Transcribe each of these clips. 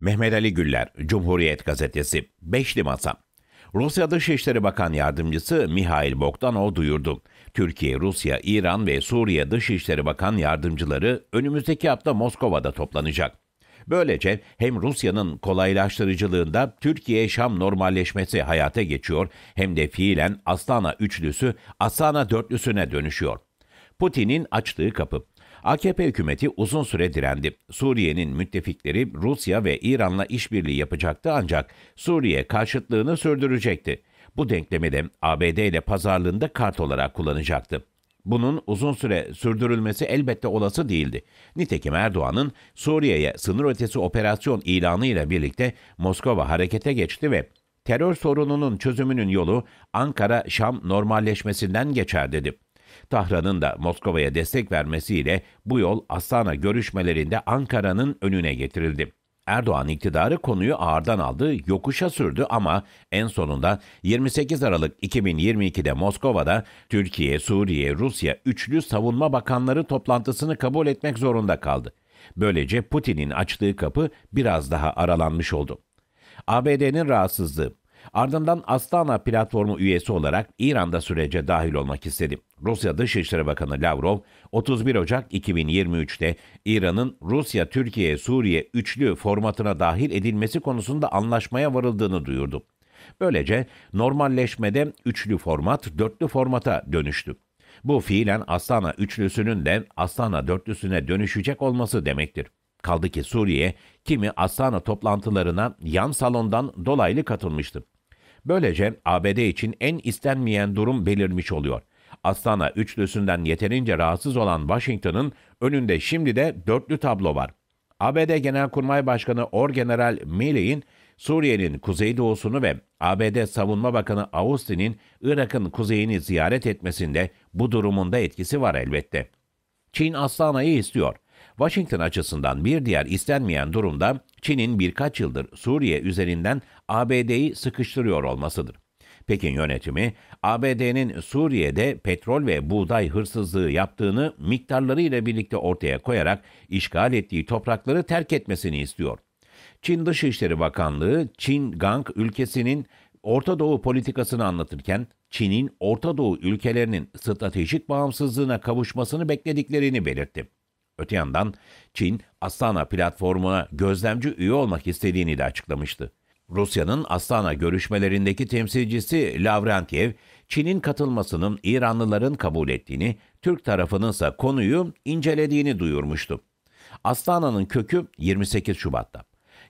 Mehmet Ali Güller, Cumhuriyet Gazetesi, Beşli Masa. Rusya Dışişleri Bakan Yardımcısı Mihail Bogdanov duyurdu. Türkiye, Rusya, İran ve Suriye Dışişleri Bakan Yardımcıları önümüzdeki hafta Moskova'da toplanacak. Böylece hem Rusya'nın kolaylaştırıcılığında Türkiye-Şam normalleşmesi hayata geçiyor hem de fiilen Astana üçlüsü Astana dörtlüsüne dönüşüyor. Putin'in açtığı kapı. AKP hükümeti uzun süre direndi. Suriye'nin müttefikleri Rusya ve İran'la işbirliği yapacaktı ancak Suriye karşıtlığını sürdürecekti. Bu denklemi de ABD ile pazarlığında kart olarak kullanacaktı. Bunun uzun süre sürdürülmesi elbette olası değildi. Nitekim Erdoğan'ın Suriye'ye sınır ötesi operasyon ilanı ile birlikte Moskova harekete geçti ve terör sorununun çözümünün yolu Ankara-Şam normalleşmesinden geçer dedi. Tahran'ın da Moskova'ya destek vermesiyle bu yol Astana görüşmelerinde Ankara'nın önüne getirildi. Erdoğan iktidarı konuyu ağırdan aldı, yokuşa sürdü ama en sonunda 28 Aralık 2022'de Moskova'da Türkiye, Suriye, Rusya üçlü savunma bakanları toplantısını kabul etmek zorunda kaldı. Böylece Putin'in açtığı kapı biraz daha aralanmış oldu. ABD'nin rahatsızlığı Ardından Astana platformu üyesi olarak İran'da sürece dahil olmak istedi. Rusya Dışişleri Bakanı Lavrov, 31 Ocak 2023'te İran'ın Rusya, Türkiye, Suriye üçlü formatına dahil edilmesi konusunda anlaşmaya varıldığını duyurdu. Böylece normalleşmede üçlü format dörtlü formata dönüştü. Bu fiilen Astana üçlüsünün de Astana dörtlüsüne dönüşecek olması demektir. Kaldı ki Suriye kimi Astana toplantılarına yan salondan dolaylı katılmıştı. Böylece ABD için en istenmeyen durum belirmiş oluyor. Astana üçlüsünden yeterince rahatsız olan Washington'ın önünde şimdi de dörtlü tablo var. ABD Genelkurmay Başkanı Orgeneral Milley'in Suriye'nin kuzeydoğusunu ve ABD Savunma Bakanı Austin'in Irak'ın kuzeyini ziyaret etmesinde bu durumunda etkisi var elbette. Çin Astana'yı istiyor. Washington açısından bir diğer istenmeyen durumda Çin'in birkaç yıldır Suriye üzerinden ABD'yi sıkıştırıyor olmasıdır. Pekin yönetimi ABD'nin Suriye'de petrol ve buğday hırsızlığı yaptığını miktarları ile birlikte ortaya koyarak işgal ettiği toprakları terk etmesini istiyor. Çin Dışişleri Bakanlığı Çin Gang ülkesinin Orta Doğu politikasını anlatırken Çin'in Orta Doğu ülkelerinin stratejik bağımsızlığına kavuşmasını beklediklerini belirtti. Öte yandan Çin, Astana platformuna gözlemci üye olmak istediğini de açıklamıştı. Rusya'nın Astana görüşmelerindeki temsilcisi Lavrentiev, Çin'in katılmasının İranlıların kabul ettiğini, Türk tarafının ise konuyu incelediğini duyurmuştu. Astana'nın kökü 28 Şubat'ta.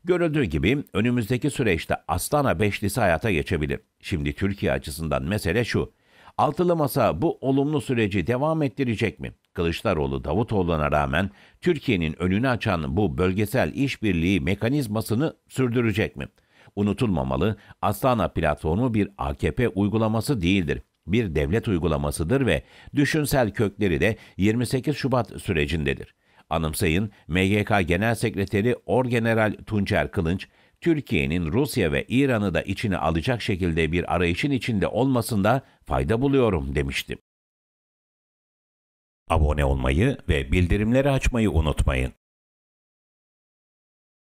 Görüldüğü gibi önümüzdeki süreçte Astana Beşlisi hayata geçebilir. Şimdi Türkiye açısından mesele şu. Altılı Masa bu olumlu süreci devam ettirecek mi? Kılıçdaroğlu Davutoğlu'na rağmen Türkiye'nin önünü açan bu bölgesel işbirliği mekanizmasını sürdürecek mi? Unutulmamalı, Astana platformu bir AKP uygulaması değildir. Bir devlet uygulamasıdır ve düşünsel kökleri de 28 Şubat sürecindedir. Anımsayın, MGK Genel Sekreteri Orgeneral Tunçer Kılınç, Türkiye'nin Rusya ve İran'ı da içine alacak şekilde bir arayışın içinde olmasında fayda buluyorum demişti. Abone olmayı ve bildirimleri açmayı unutmayın.